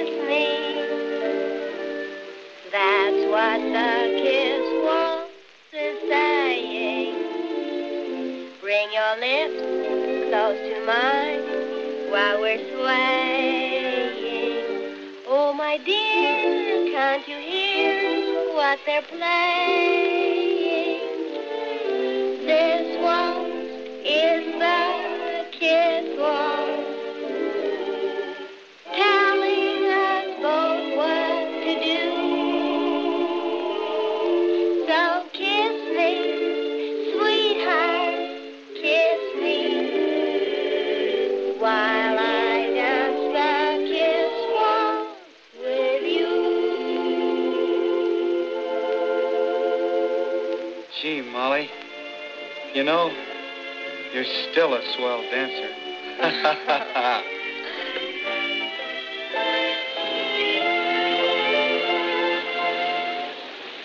with me. That's what the kiss waltz is saying. Bring your lips close to mine while we're swaying. Oh, my dear, can't you hear what they're playing? This waltz is the kiss waltz. Gee, Molly, you know, you're still a swell dancer.